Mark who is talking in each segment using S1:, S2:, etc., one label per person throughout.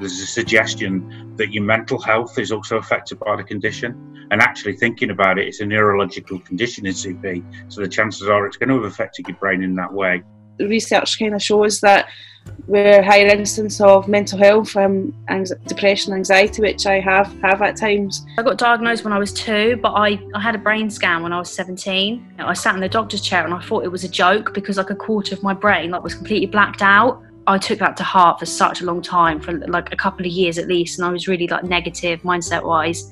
S1: there's a suggestion that your mental health is also affected by the condition. And actually, thinking about it, it's a neurological condition in CP, so the chances are it's going to have affected your brain in that way.
S2: The research kind of shows that we're higher instance of mental health, um, depression, anxiety, which I have have at times.
S3: I got diagnosed when I was two, but I, I had a brain scan when I was 17. I sat in the doctor's chair and I thought it was a joke because like a quarter of my brain like was completely blacked out. I took that to heart for such a long time, for like a couple of years at least, and I was really like negative mindset wise.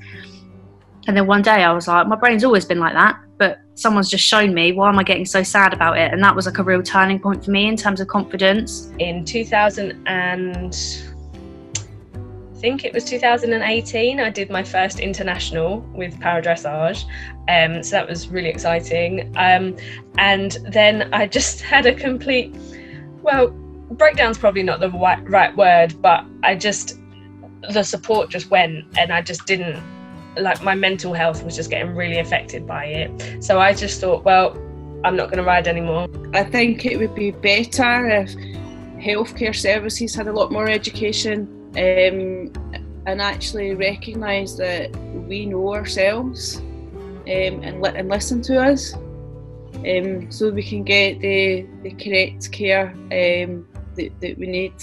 S3: And then one day I was like, my brain's always been like that, but someone's just shown me why am I getting so sad about it? And that was like a real turning point for me in terms of confidence.
S4: In 2000 and I think it was 2018, I did my first international with para dressage. Um, so that was really exciting. Um, and then I just had a complete, well, breakdown's probably not the right word, but I just, the support just went and I just didn't like my mental health was just getting really affected by it. So I just thought, well, I'm not going to ride anymore.
S2: I think it would be better if healthcare services had a lot more education um, and actually recognise that we know ourselves um, and, li- and listen to us um, so we can get the, the correct care um, that, that we need.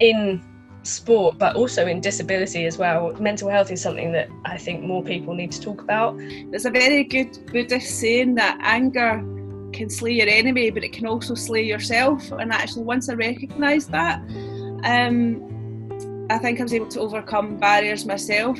S4: In sport, but also in disability as well. Mental health is something that I think more people need to talk about.
S2: There's a very good Buddhist saying that anger can slay your enemy, but it can also slay yourself. And actually, once I recognised that, um, I think I was able to overcome barriers myself.